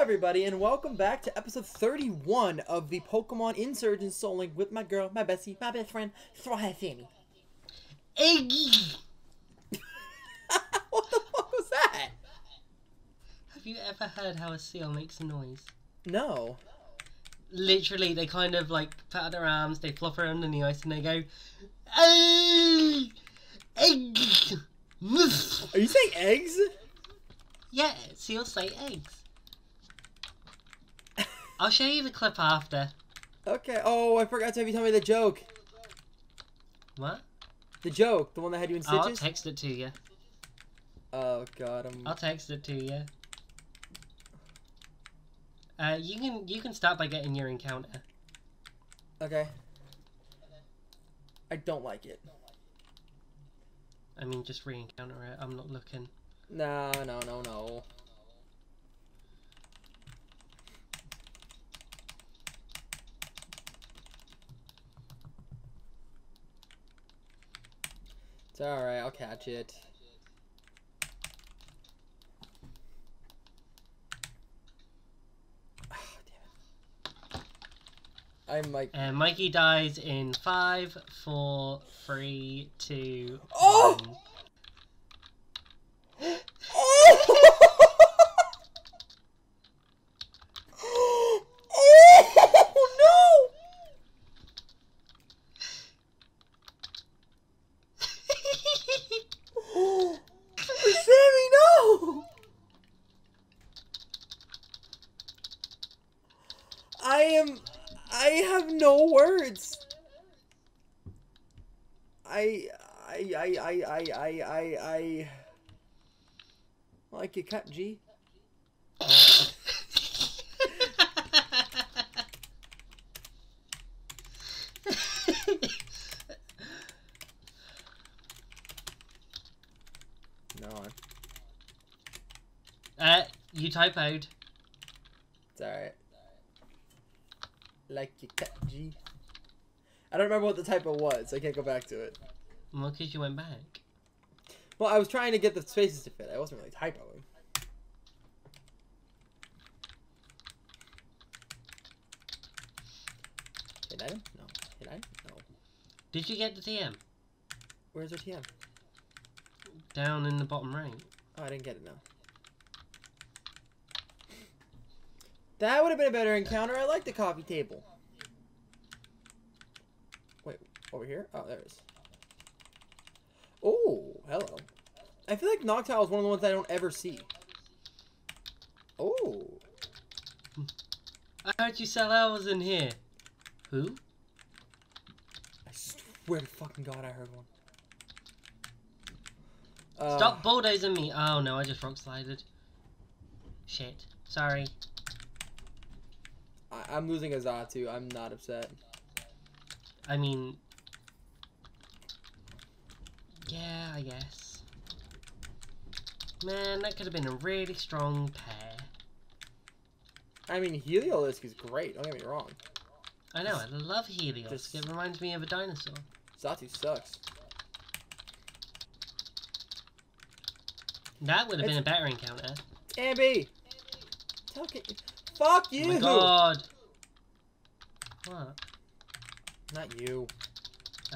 everybody, and welcome back to episode 31 of the Pokemon Insurgence Soul Link with my girl, my bestie, my best friend, Thrive Sammi. Eggy! what the fuck was that? Have you ever heard how a seal makes a noise? No. Literally, they kind of like pat out their arms, they flop around in the ice, and they go, Egg! Egg! Are you saying eggs? Yeah, seals say eggs. I'll show you the clip after. Okay. Oh, I forgot to have you tell me the joke. What? The joke, the one that had you in Oh, I'll text it to you. oh god, I'm. I'll text it to you. Uh, you can you can start by getting your encounter. Okay. I don't like it. I mean, just re-encounter it. I'm not looking. No, no, no, no. It's alright, I'll catch it. I'm like. And Mikey dies in five, four, three, two, Oh! one. Like your cut, G. No, uh, you typoed. it's alright. Like your cut, G. I don't remember what the typo was. I can't go back to it. Well, because you went back. Well, I was trying to get the spaces to fit. I wasn't really typoing. Hit item? No. Hit item? No. Did you get the TM? Where's the TM? Down in the bottom right. Oh, I didn't get it now. That would have been a better encounter. I like the coffee table. Wait, over here? Oh, there it is. Oh, hello. I feel like Noctowl is one of the ones I don't ever see. Oh. I heard you sell hours in here. Who? I swear to fucking god I heard one. Uh, Stop bulldozing me. Oh no, I just rock slided. Shit. Sorry. I I'm losing a Xatu. I'm not upset. I mean. Yeah, I guess. Man, that could have been a really strong pair. I mean, Heliolisk is great. Don't get me wrong. I know, I love Helios. Just- It reminds me of a dinosaur. Xatu sucks. That would have been a It's- better encounter. Ambi! Fuck Oh you! my god! What? Not you.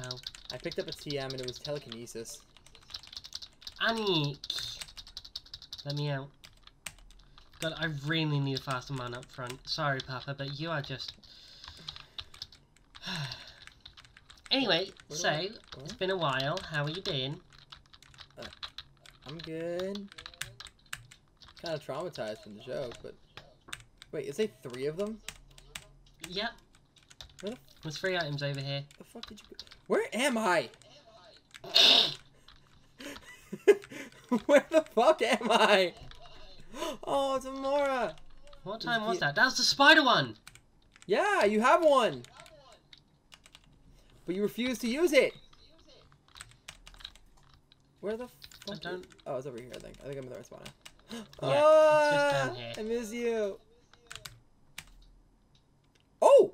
Oh. I picked up a TM and it was telekinesis. Annie! Let me out. God, I really need a faster man up front. Sorry, Papa, but you are just. anyway, do so, I- it's what? been a while. How are you been? Uh, I'm good. Kind of traumatized from the joke, but wait, is there three of them? Yep. The- There's three items over here. The fuck did you? Where am I? Where the fuck am I? Oh, it's Amora. What time was that? That was the spider one! Yeah, you have one. But you refuse to use it. Where the fuck? don't- Oh, it's over here. I think. I think I'm in the right spot now. Yeah, it's just down Ah, here. I miss you. Oh!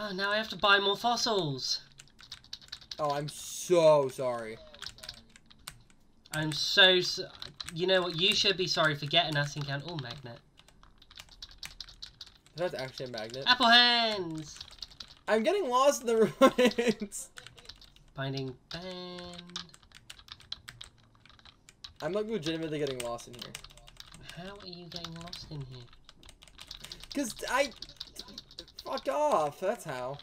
Oh, now I have to buy more fossils! Oh, I'm so sorry. I'm so. s You know what? You should be sorry for getting us encounter. Oh, magnet. That's actually a magnet. Apple hands! I'm getting lost in the ruins. Binding band. I'm like legitimately getting lost in here. How are you getting lost in here? Cause I fuck off. That's how.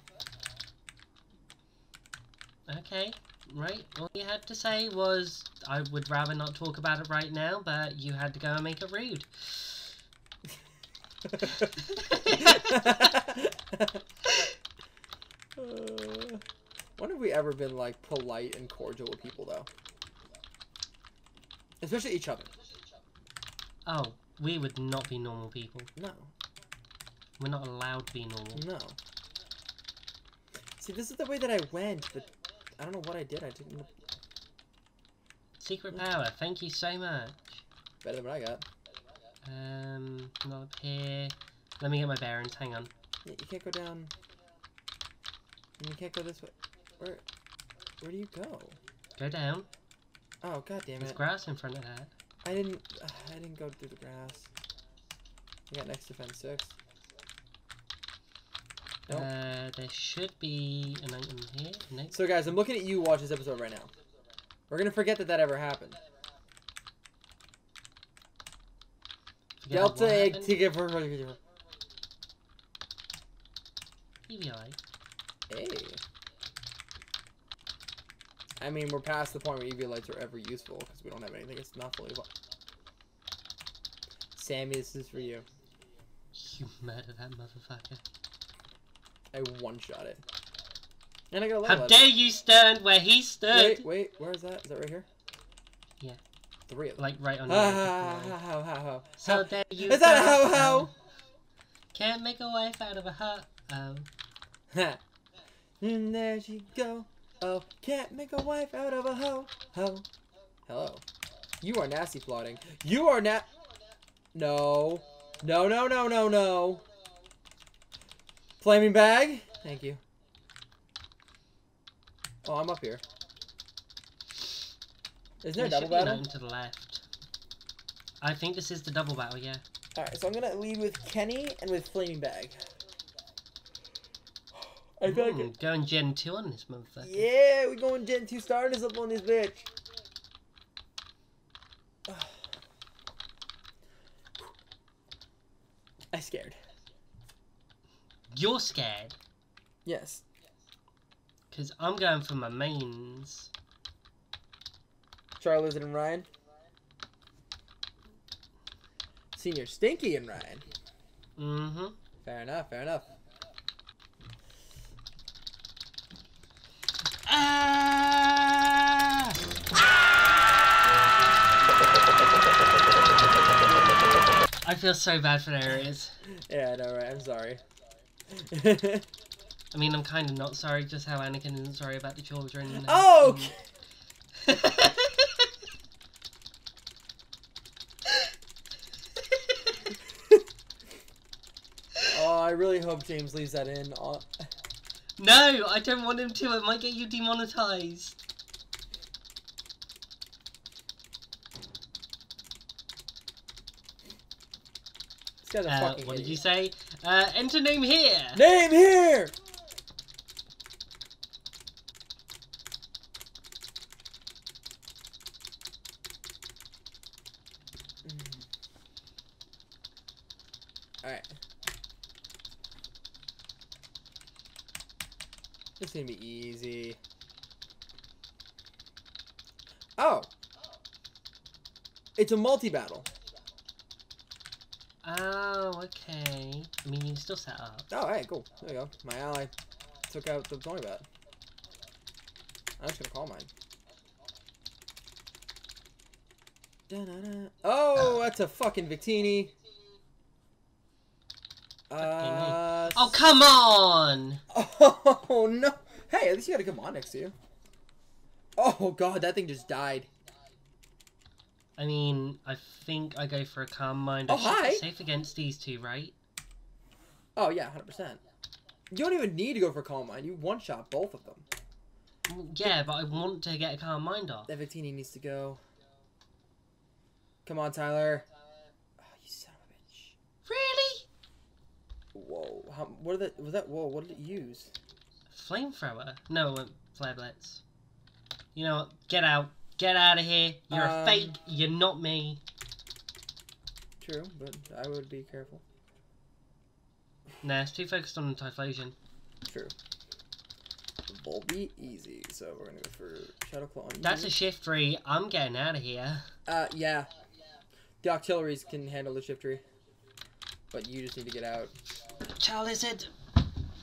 Okay, right. All you had to say was, I would rather not talk about it right now, but you had to go and make it rude. uh, when have we ever been like polite and cordial with people though? Especially each other. Oh, we would not be normal people. No, We're not allowed to be normal. no. See, this is the way that I went, but I don't know what I did. I didn't Secret power, thank you so much. better than what I got. Um, not up here. Let me get my bearings, hang on. Yeah, You can't go down. and You can't go this way. Where? Where do you go? Go down. Oh god damn There's it! grass in front of that. I didn't. Uh, I didn't go through the grass. I got next to fence six. Nope. Uh, there should be an item here. So guys, I'm looking at you watch this episode right now. We're gonna forget that that ever happened. Forget Delta egg happened. ticket for. EVI. Hey. I mean, we're past the point where EV lights are ever useful because we don't have anything. It's not fully. Sammi, this is for you. You murder that motherfucker. I one shot it. And I got a How level. dare you stand where he stood! Wait, wait, where is that? Is that right here? Yeah. Three of them. Like right on ha ha ha ha ha. So dare you Is that how how? Can't make a wife out of a hut. Oh. Ha. And there she go. Oh, can't make a wife out of a hoe. Ho. Hello. You are nasty plotting. You are na- No. No, no, no, no, no. Flaming bag? Thank you. Oh, I'm up here. Isn't there a double should be an battle? to the left. I think this is the double battle, yeah. Alright, so I'm gonna lead with Kenny and with Flaming Bag. I feel like Ooh, going Gen 2 on this motherfucker. Yeah, we going Gen 2 starters up on this bitch. I scared. You're scared. Yes. Because I'm going for my mains. Charlie and Ryan. Senior Stinky and Ryan. Mm-hmm. Fair enough, fair enough. Ah! I feel so bad for their ears. Yeah, I know, right? I'm sorry. I mean, I'm kind of not sorry, just how Anakin isn't sorry about the children. and- oh! Oh, I really hope James leaves that in. Uh, no, I don't want him to. It might get you demonetized. This guy's a Uh, fucking what did you say? Uh, enter name here. Name here! Alright. This is gonna be easy. Oh! It's a multi-battle. Oh, okay. I mean, you can still set up. Oh, alright, cool. There you go. My ally took out the Tony bat. I'm just gonna call mine. Da-da-da. Oh, that's a fucking Victini. Uh, Oh, come on! Oh no! Hey, at least you got a come on next to you. Oh god, that thing just died. I mean, I think I go for a calm mind. I Oh, hi. Safe against these two, right? Oh yeah, hundred percent. You don't even need to go for calm mind. You one shot both of them. Yeah, but I want to get a calm mind off. That Victini needs to go. Come on, Tyler. Oh, you son of a bitch. Really? how, what are the, was that, whoa, what did it use? Flamethrower? No, uh, flare blitz. You know what? Get out. Get out of here. You're a Um, fake. You're not me. True, but I would be careful. Nah, it's too focused on the Typhlosion. True. Volbeat, easy. So we're gonna go for Shadow Claw on That's you. a Shiftry. I'm getting out of here. Uh, yeah. The auxiliaries can handle the Shiftry. But you just need to get out. Child Lizard.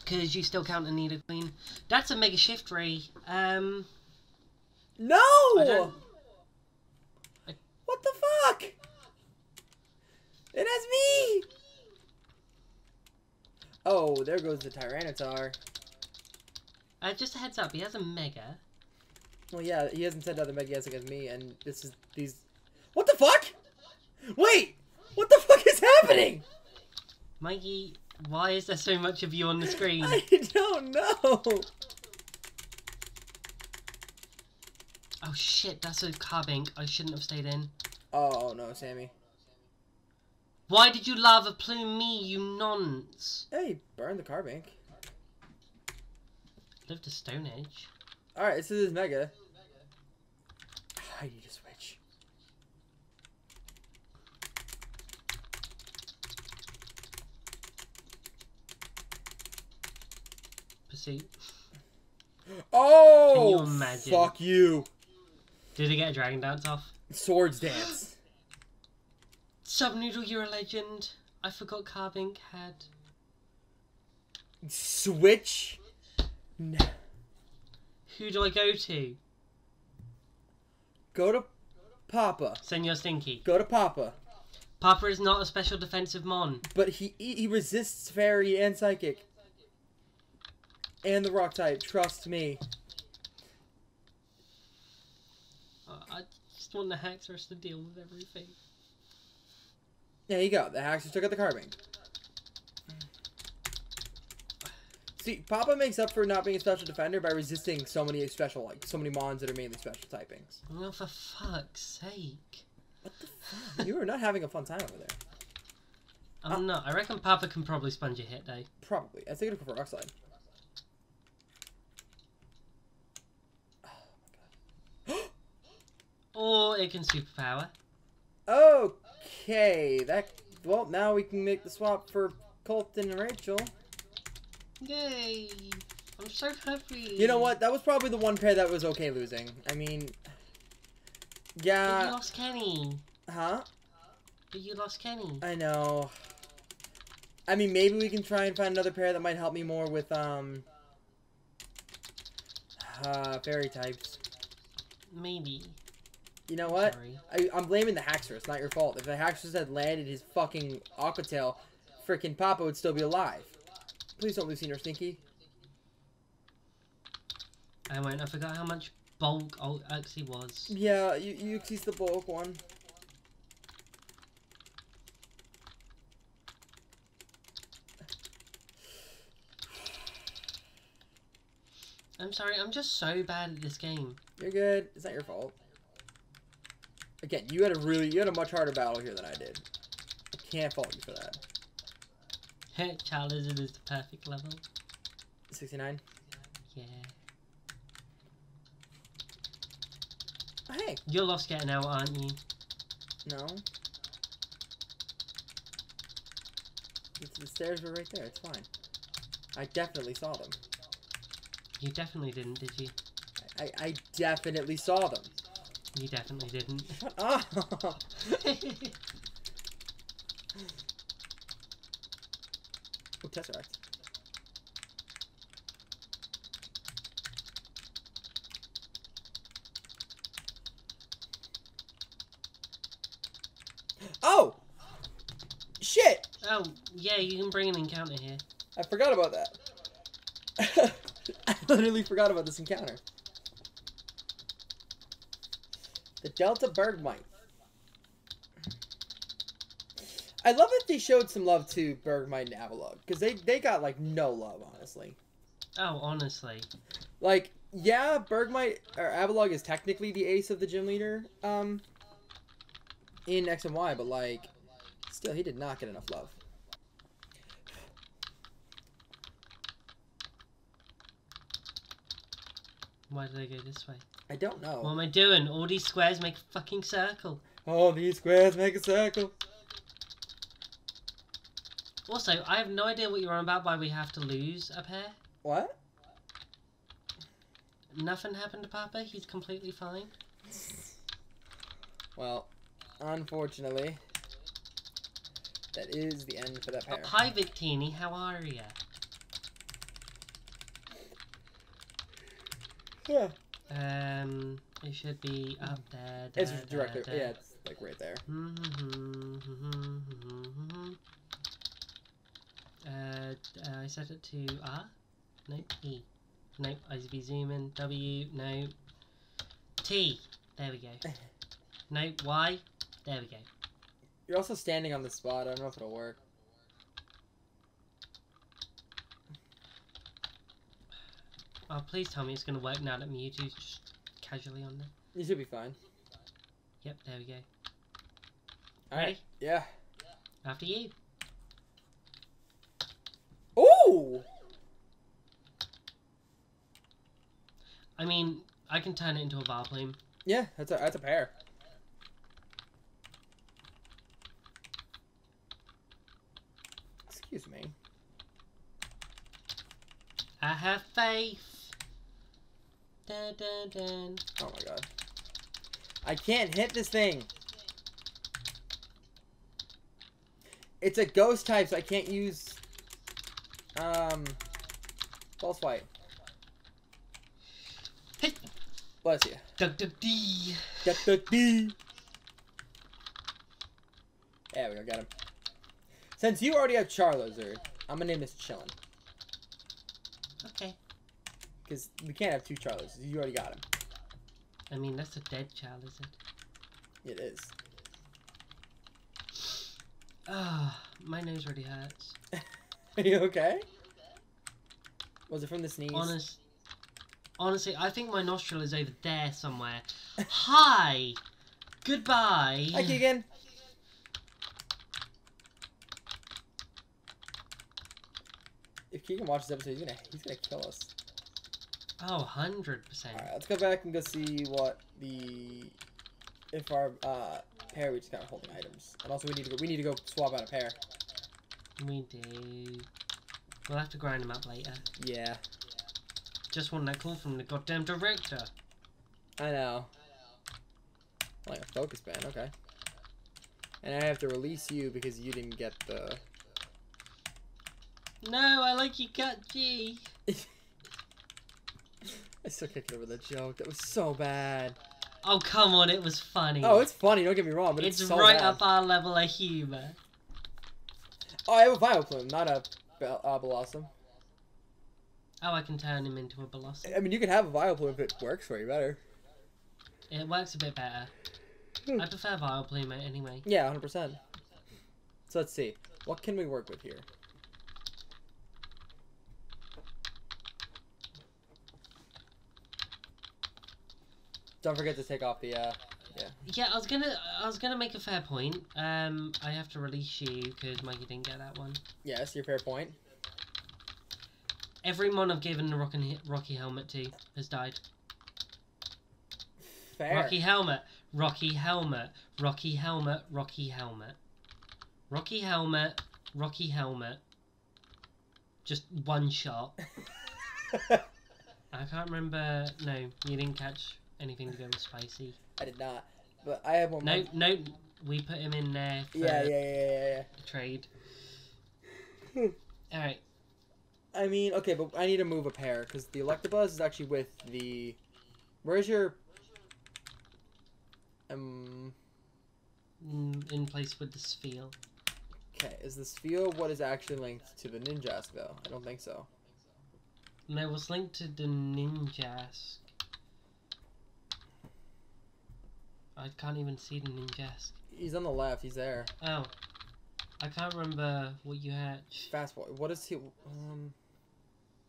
Because you still count a Nidoqueen. That's a mega Shiftry. Um, No! don't- I- What the fuck? It has me! Oh, there goes the Tyranitar. uh, just a heads up, he has a mega. Well, yeah, he hasn't said other Megas against me, and this is these. What the fuck? Wait! What the fuck is happening? Mikey, why is there so much of you on the screen? I don't know. Oh shit, that's a carbink. I shouldn't have stayed in. Oh no, Sammi. Why did you lava plume me, you nonce? Hey, burn the carbink. Live to Stone Age. Alright, so this is his Mega. I need to switch. Pursuit. Oh! Can you imagine? Fuck you. Did he get a dragon dance off? Swords dance. Subnoodle, you're a legend. I forgot Carbink had. Switch. No. Who do I go to? Go to Papa. Senor Stinky. Go to Papa. Papa is not a special defensive mon. But he he resists fairy and psychic. And the rock type, trust me. Uh, Just want the Haxorus to deal with everything. There you go. The Haxorus took out the Carbink. See, Papa makes up for not being a special defender by resisting so many special, like so many mons that are mainly special typings. Well, for fuck's sake. What the fuck? you are not having a fun time over there. I'm uh, not. I reckon Papa can probably sponge a hit day. Probably. I think it'll go for rock slide. Or it can superpower. Okay, that. Well, now we can make the swap for Colton and Rachel. Yay! I'm so happy. You know what? That was probably the one pair that was okay losing. I mean, But you lost Kenny. huh? But you lost Kenny. I know. I mean, maybe we can try and find another pair that might help me more with um, uh, fairy types. Maybe. You know what? Sorry. I, I'm blaming the Haxorus. It's not your fault. If the Haxorus had landed his fucking Aqua Tail, freaking Papa would still be alive. Please don't lose Senior Stinky. I went. I forgot how much bulk Ul- Uxie was. Yeah, you you he's the bulk one. I'm sorry. I'm just so bad at this game. You're good. It's not your fault. Again, you had a really you had a much harder battle here than I did. I can't fault you for that. Child Lizard is the perfect level. 69. Yeah. Hey, You're lost getting out, aren't you? no. It's, the stairs were right there. It's fine. I definitely saw them. You definitely didn't, did you? I, I definitely saw them. You definitely didn't. Shut up. oh, Tesseract. Oh! Shit! oh, yeah, you can bring an encounter here. I forgot about that. I literally forgot about this encounter. Delta Bergmite. I love that they showed some love to Bergmite and Avalugg, because they, they got, like, no love, honestly. Oh, honestly. Like, yeah, Bergmite, or Avalugg is technically the ace of the gym leader, um, in X and Y, but, like, still, he did not get enough love. Why did I go this way? I don't know. What am I doing? All these squares make a fucking circle. All these squares make a circle. Also, I have no idea what you're on about why we have to lose a pair. What? Nothing happened to Papa. He's completely fine. Well, unfortunately, that is the end for that Oh, pair. hi, Victini. How are you? Yeah. Um, it should be up there. It's da, da, directly. da. Yeah, it's like right there. Uh, uh, I set it to R. No, E. No, ISB zoom in. W. No. T. There we go. No, Y. There we go. You're also standing on the spot. I don't know if it'll work. Oh, please tell me it's going to work now that Mewtwo's just casually on there. You should be fine. Yep, there we go. All Ready? Yeah. After you. Ooh. I mean, I can turn it into a Vileplume. Yeah, that's a that's a pair. Excuse me. I have faith. Dun, dun, dun. Oh my god. I can't hit this thing. It's a ghost type, so I can't use um false white. Hey. Bless you. Duck, duck, dee. Get the D. There we go, got him. Since you already have Charlozard, I'm gonna name this Chillin. Okay. Because we can't have two Charlozards. You already got him. I mean, that's a dead child, is it? It is. Ah, my nose really hurts. Are you okay? Was it from the sneeze? Honest, honestly, I think my nostril is over there somewhere. Hi, goodbye. Hi, Keegan. If Keegan watches this episode, he's gonna he's gonna kill us. Oh, 100 percent. All right, let's go back and go see what the if our uh, pair we just got holding items, and also we need to go we need to go swap out a pair. We do. We'll have to grind them up later. Yeah, Just want that call from the goddamn director. I know. Like a focus band, okay. And I have to release you because you didn't get the. No, I like you cut G. I still can't get over that joke. That was so bad. Oh come on, it was funny. Oh, it's funny. Don't get me wrong, but it's, it's so right bad. up our level of humor. Oh, I have a Vileplume, not a uh, Bellossom. Oh, I can turn him into a Bellossom. I mean, you can have a Vileplume if it works for you better. It works a bit better. Hmm. I prefer Vileplume anyway. Yeah, 100%. So let's see. What can we work with here? Don't forget to take off the, uh, Yeah, Yeah, I was gonna, I was gonna make a fair point. Um, I have to release you because Mikey didn't get that one. yes, your fair point. Every mon I've given the Rocky, Rocky helmet to has died. Fair. Rocky helmet, Rocky helmet, Rocky helmet, Rocky helmet, Rocky helmet, Rocky helmet. Just one shot. I can't remember. No, you didn't catch anything to go with spicy. I did not. But I have one No, more. no, we put him in there for Yeah, yeah, yeah, yeah, trade. All right. I mean, okay, but I need to move a pair because the Electabuzz is actually with the. Where's your? Um. Mm, In place with the sphere. Okay, is the Sphere what is actually linked to the Ninjask though? I don't think so. No, it was linked to the Ninjask. I can't even see the Ninjask. He's on the left. He's there. Oh. I can't remember what you had. Fast forward. What is he? Um.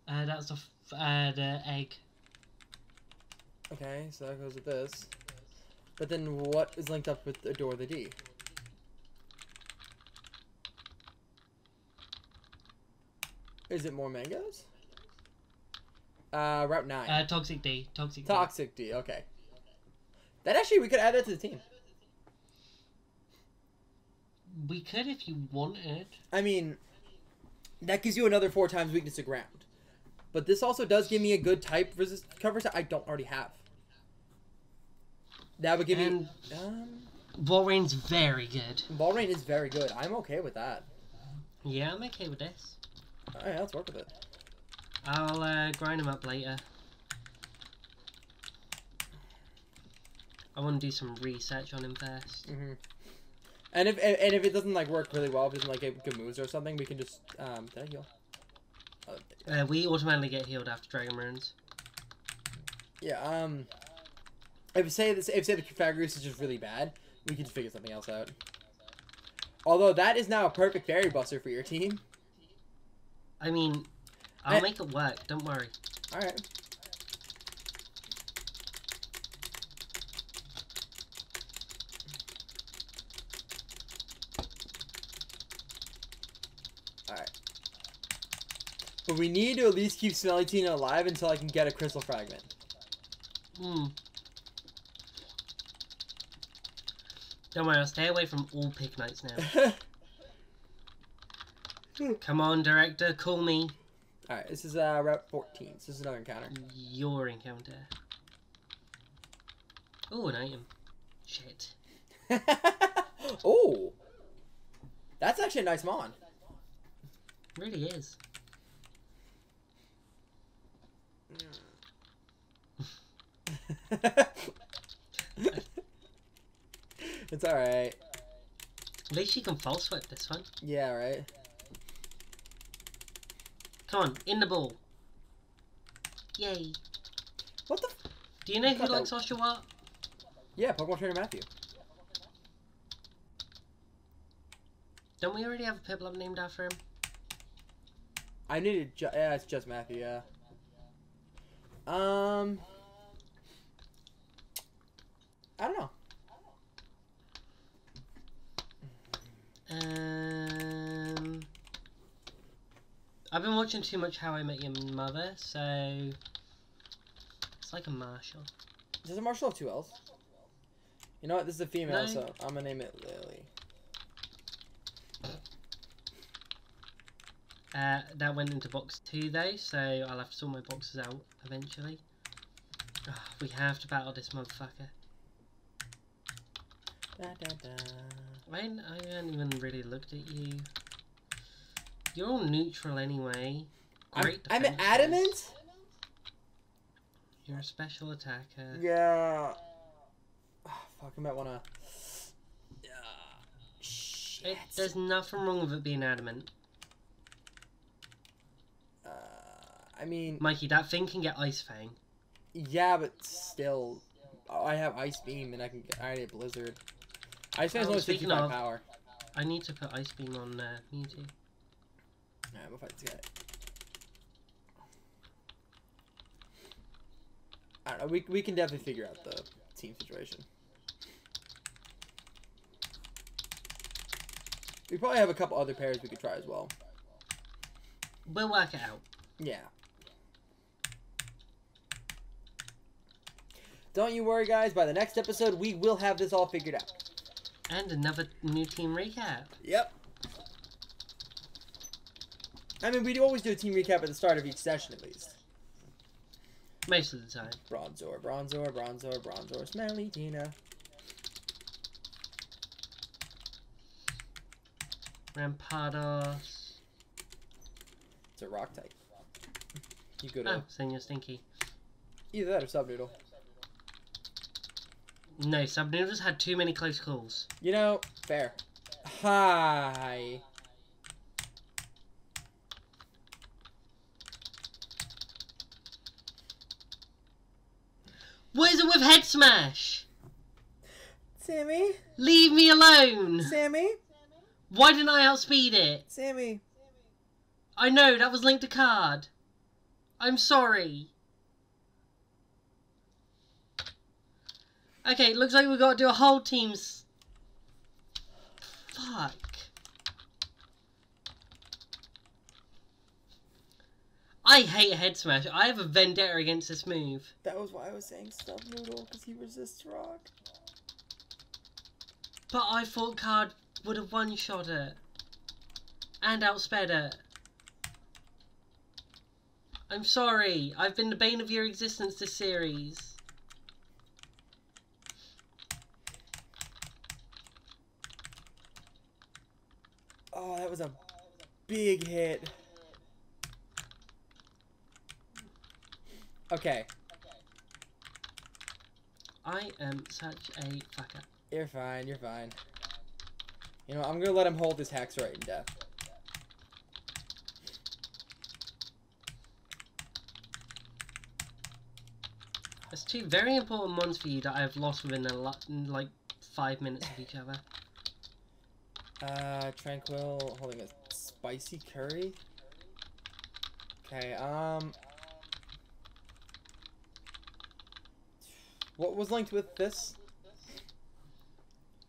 Uh, that's the, f- uh, the egg. Okay, so that goes with this. But then what is linked up with Adore the D? Is it more mangoes? Uh, Route 9. Uh, Toxic D. Toxic D. Toxic D, okay. That actually, we could add that to the team. We could if you wanted. I mean, that gives you another four times weakness to ground. But this also does give me a good type resist coverage that I don't already have. That would give And me. Um, Ball Rain's very good. ball rain is very good. I'm okay with that. Yeah, I'm okay with this. Alright, let's work with it. I'll uh, grind him up later. I want to do some research on him first. hmm And if and if it doesn't like work really well, if it doesn't like get good moves or something, we can just um. Did I heal? Oh, Uh, we automatically get healed after Dragon Runes. yeah. Um. If say this, if say the Pythagoras is just really bad, we can just figure something else out. Although that is now a perfect fairy buster for your team. I mean, I'll Eh. make it work. Don't worry. All right. Alright. We need to at least keep Smelly Tina alive until I can get a crystal fragment. Hmm. Don't worry, I'll stay away from all pig knights now. Come on, director, call me. Alright, this is uh, Route 14. So this is another encounter. Your encounter. Oh, an item. Shit. oh! That's actually a nice mon. Really is. it's alright. At least you can False Swipe this one. Yeah, right. Come on, in the ball. Yay. What the? F- Do you know who Got that. likes Oshawott? yeah, Pokemon Trainer Matthew. Don't we already have a Piplup named after him? I needed. Yeah, it's just Matthew. Yeah. Um. I don't know. Um, I've been watching too much How I Met Your Mother, so it's like a Marshall. Does a Marshall have two L's? You know what? This is a female, No. so I'm gonna name it Lily. Uh, that went into box two though, so I'll have to sort my boxes out eventually. Ah, we have to battle this motherfucker. Da, da, da. I, haven't even really looked at you. You're all neutral anyway. I'm, Great I'm adamant. You're a special attacker. Yeah. Ah, fuck, I might wanna. Yeah. Shit. It, there's nothing wrong with it being adamant. Uh, I mean, Mikey, that thing can get Ice Fang. yeah, but still, I have Ice Beam and I can get. I have Blizzard. Ice Beam is only 65 of- power. I need to put Ice Beam on uh, Mewtwo. Alright, we'll fight this guy. I don't know. We, we can definitely figure out the team situation. We probably have a couple other pairs we could try as well. We'll work it out. Yeah. Don't you worry, guys. By the next episode, we will have this all figured out. And another new team recap. Yep. I mean, we do always do a team recap at the start of each session, at least. Most of the time. Bronzor, Bronzor, Bronzor, Bronzor, Smelly Tina. Rampardos. It's a rock type. You go Oh, to Senior Stinky. either that or Subnoodle. No, Subnoodles had too many close calls. You know, fair. Hi. What is it with Head Smash? Sammi? Leave me alone! Sammi? Why didn't I outspeed it? Sammi. I know, that was linked to card. I'm sorry. Okay, looks like we've got to do a whole team's... Fuck. I hate head smash. I have a vendetta against this move. That was why I was saying Stub Noodle, because he resists rock. But I thought card would have one shot it. And outsped it. I'm sorry. I've been the bane of your existence this series. Oh, that was a big hit. Okay, I am such a fucker. you're fine, you're fine. You know, I'm gonna let him hold his hacks right in death. There's two very important ones for you that I've lost within a lot, like five minutes of each other. Uh, Tranquil holding a spicy curry. Okay, um. What was linked with this?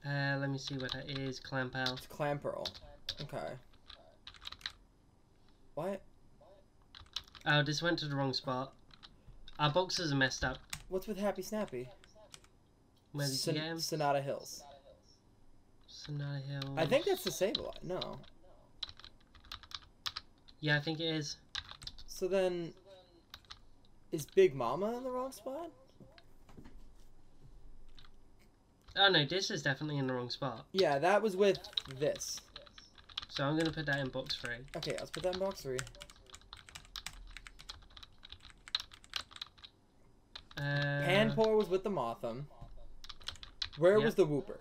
Uh, let me see what that is. Clamperl. It's Clamperl. Okay. What? Oh, this went to the wrong spot. Our boxes are messed up. What's with Happy Snappy? Where did Son- you get him? Sonata Hills. Sonata Hill. I think that's the Sableye. No. Yeah, I think it is. So then, is Big Mama in the wrong spot? Oh no, this is definitely in the wrong spot. Yeah, that was with this. So I'm gonna put that in box three. Okay, let's put that in box three. Uh, Panpour was with the Mothim. Where Yeah. was the Wooper?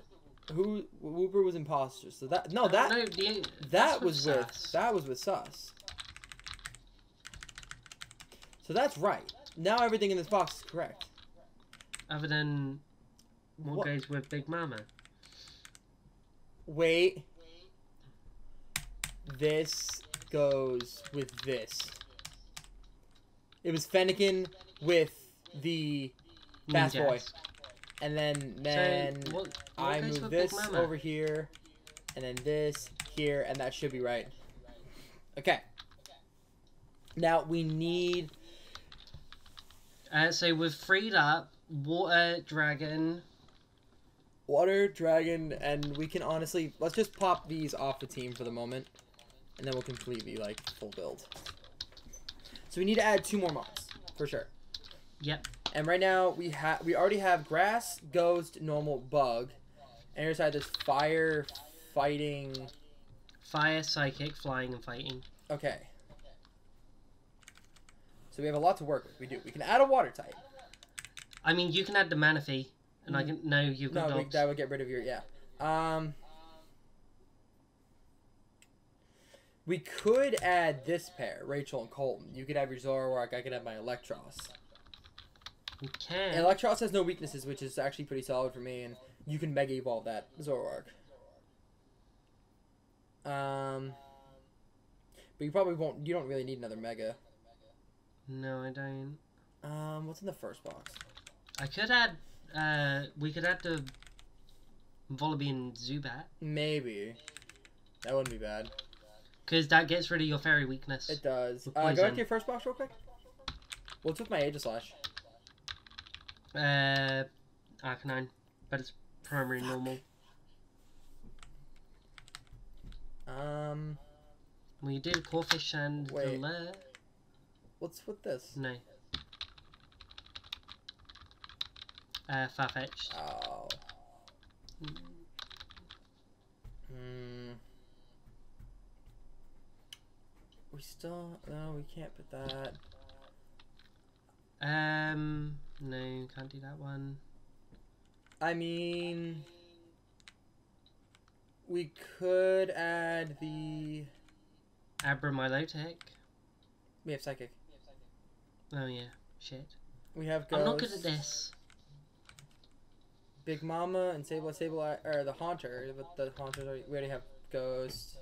Who Wooper was imposter. So that no that no, the, that was with Sus. that was with Sus. So that's right. Now everything in this box is correct. Other than what, What- goes with Big Mama. Wait. This goes with this. It was Fennekin with the Fast. Boy. And then then so, what I move this over here, and then this here, and that should be right. Okay. Now we need Uh, so we've freed up Water Dragon. water, dragon, and we can honestly let's just pop these off the team for the moment, and then we'll completely like full build. So we need to add two more mobs for sure. Yep. And right now we have we already have grass, ghost, normal, bug, and here's side there's fire, fighting. Fire, Psychic, Flying, and Fighting. Okay. So we have a lot to work with. We do. We can add a water type. I mean, you can add the Manaphy, and I can. No, you've got Mm. No, we, that would get rid of your yeah. Um, we could add this pair, Rachel and Colton. You could have your Zoroark. I could have my Eelektross. You can. And Eelektross has no weaknesses, which is actually pretty solid for me. And you can Mega Evolve that Zoroark. Um, but you probably won't. You don't really need another Mega. no, I don't. Um, what's in the first box? I could add. Uh, we could add the Volibee and Zubat, Maybe. That wouldn't be bad. because that gets rid of your fairy weakness. It does. Uh, go back to your first box real quick. What's with my Aegislash? Uh, Arcanine, but it's primary normal. Um, We did Corphish and Wait. Galare. what's with this? No. Uh, Farfetch'd. Oh. Hmm. We still no, we can't put that. Um, no, can't do that one. I mean, we could add the. Abramilotic. We have psychic. Oh yeah, shit. We have ghost. I'm not good at this. Big Mama and Sable Sable or the Haunter, but the Haunter already, we already have Ghost.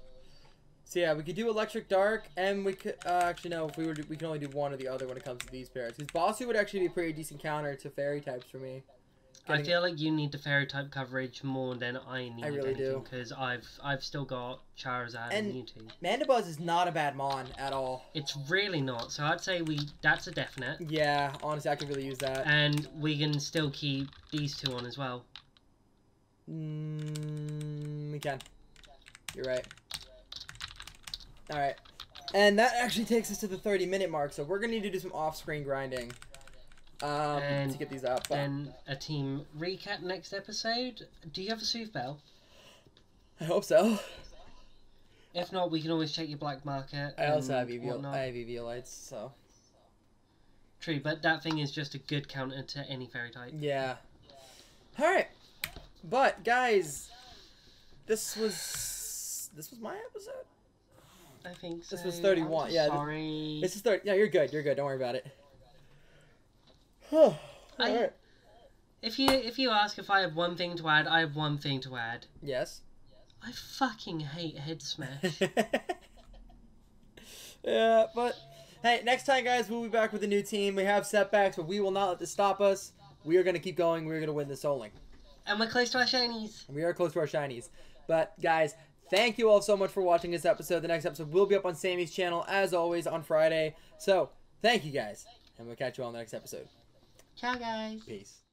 So yeah, we could do Electric Dark, and we could uh, actually no, if we were to, we can only do one or the other when it comes to these pairs. Because Bossu would actually be a pretty decent counter to Fairy types for me. I feel like you need the fairy type coverage more than I need. I really do. because I've I've still got Charizard And- and Mewtwo. Mandibuzz is not a bad mon at all. It's really not. So I'd say we that's a definite, Yeah, honestly, I could really use that. and we can still keep these two on as well. Mm, we can. You're right. All right. And that actually takes us to the 30 minute mark, so we're gonna need to do some off screen grinding um, And to get these out. But Then a team recap next episode. Do you have a Soothe Bell? I hope so. If not, we can always check your black market. I also have EV. I have Eviolites, so True, but that thing is just a good counter to any fairy type. yeah. All right, but guys, this was this was my episode. I think so. This was 31, I'm yeah, Sorry. This is 30. Yeah, you're good. You're good. Don't worry about it. I- If you if you ask if I have one thing to add, I have one thing to add. Yes. I fucking hate head smash. yeah, but hey, next time, guys, we'll be back with a new team. We have setbacks, but we will not let this stop us. We are going to keep going. We're going to win this Soul Link. and we're close to our shinies. We are close to our shinies. But, guys, thank you all so much for watching this episode. The next episode will be up on Sammi's channel, as always, on Friday. So, thank you, guys. And we'll catch you all in the next episode. Ciao, guys. Peace.